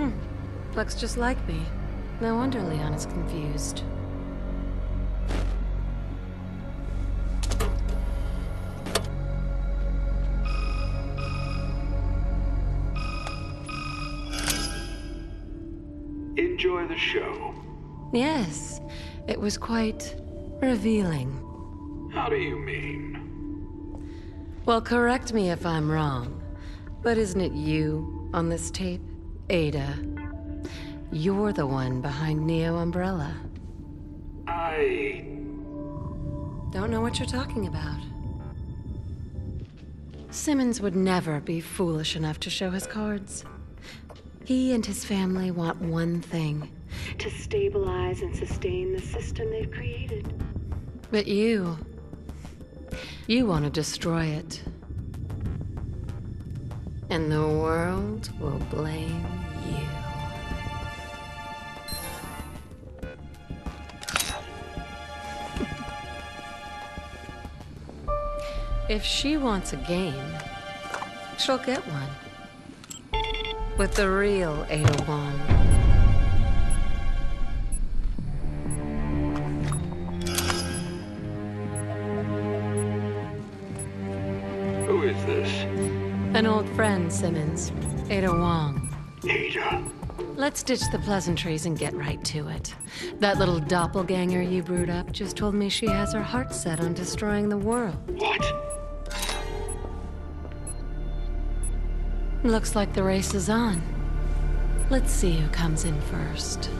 Hmm. looks just like me. No wonder Leon is confused. Enjoy the show. Yes, it was quite revealing. How do you mean? Well, correct me if I'm wrong, but isn't it you on this tape? Ada. You're the one behind Neo Umbrella. I. Don't know what you're talking about. Simmons would never be foolish enough to show his cards. He and his family want one thing to stabilize and sustain the system they've created. But you. You want to destroy it. And the world will blame you. If she wants a game, she'll get one. With the real Ada Wong. Who is this? An old friend, Simmons. Ada Wong. Ada. Let's ditch the pleasantries and get right to it. That little doppelganger you brewed up just told me she has her heart set on destroying the world. What? Looks like the race is on. Let's see who comes in first.